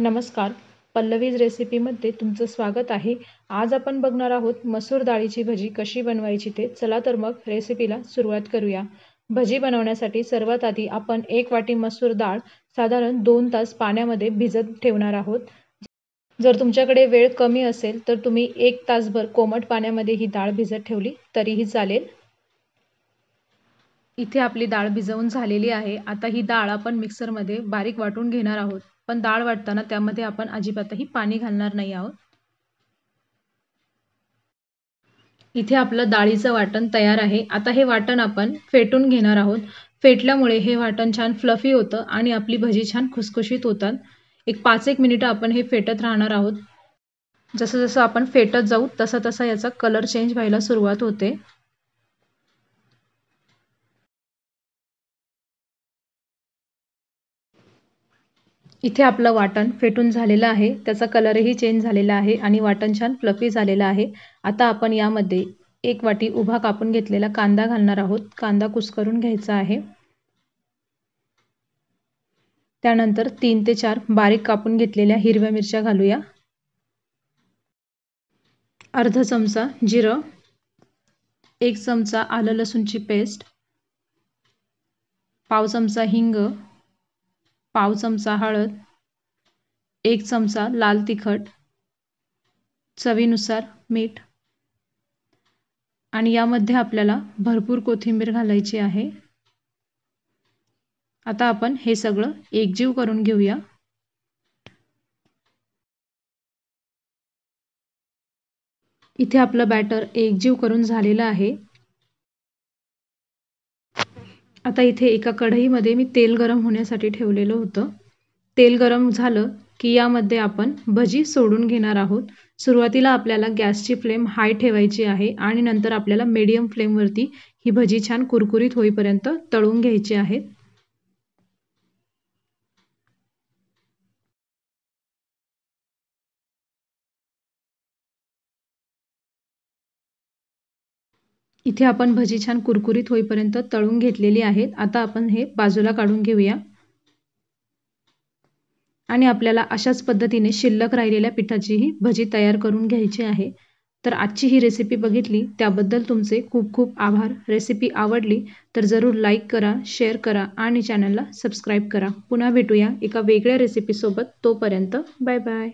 नमस्कार. पल्लवीज रेसिपीमध्ये तुमचं स्वागत आहे. आज आपण बघणार आहोत मसूर डाळीची भजी कशी बनवायची ते. चला तर मग रेसिपीला सुरुवात करूया. भजी बनवण्यासाठी सर्वात आधी आपण एक वाटी मसूर डाळ साधारण दोन तास पाण्यामध्ये भिजत ठेवणार आहोत. जर तुमच्याकडे वेळ कमी असेल तर तुम्ही एक तासभर कोमट पाण्यामध्ये ही डाळ भिजत ठेवली तरीही चालेल. इथे आपली डाळ भिजवून झालेली आहे. आता ही डाळ आपण मिक्सरमध्ये बारीक वाटून घेणार आहोत. पण डाळ वाटताना त्यामध्ये आपण अजिबातही पाणी घालणार नाही आहोत. इथे आपलं डाळीचं वाटण तयार आहे. आता हे वाटण आपण फेटून घेणार आहोत. फेटल्यामुळे हे वाटण छान फ्लफी होतं आणि आपली भजी छान खुसखुशीत होतात. एक पाच एक मिनिटं आपण हे फेटत राहणार आहोत. जसं जसं आपण फेटत जाऊ तसा तसा याचा कलर चेंज व्हायला सुरुवात होते. इथे आपलं वाटण फेटून झालेलं आहे. त्याचा कलरही चेंज झालेला आहे आणि वाटण छान फ्लफी झालेलं आहे. आता आपण यामध्ये एक वाटी उभा कापून घेतलेला कांदा घालणार आहोत. कांदा कुस्करून घ्यायचा आहे. त्यानंतर तीन ते चार बारीक कापून घेतलेल्या हिरव्या मिरच्या घालूया. अर्धा चमचा जिरं एक चमचा आलं लसूणची पेस्ट पाव चमचा हिंग पाव चमचा हळद एक चमचा लाल तिखट चवीनुसार मीठ आणि यामध्ये आपल्याला भरपूर कोथिंबीर घालायची आहे. आता आपण हे सगळं एकजीव करून घेऊया. इथे आपलं बॅटर एकजीव करून झालेलं आहे. आता इथे एका कढईमध्ये मी तेल गरम होण्यासाठी ठेवलेलं होतं. तेल गरम झालं की यामध्ये आपण भजी सोडून घेणार आहोत. सुरुवातीला आपल्याला गॅसची फ्लेम हाय ठेवायची आहे आणि नंतर आपल्याला मीडियम फ्लेमवरती ही भजी छान कुरकुरीत होईपर्यंत तळून घ्यायची आहेत इथे आपण भजी छान कुरकुरीत होईपर्यंत तळून घेतलेली आहेत. आता आपण हे बाजूला काढून घेऊया. आणि आपल्याला अशाच पद्धतीने शिल्लक राहिलेल्या पिठाचीही भजी तयार करून घ्यायची आहे. तर आजची ही रेसिपी बघितली त्याबद्दल तुमचे खूप खूप आभार. रेसिपी आवडली तर जरूर लाईक करा शेअर करा आणि चॅनलला सबस्क्राईब करा. पुन्हा भेटूया एका वेगळ्या रेसिपीसोबत तोपर्यंत बाय बाय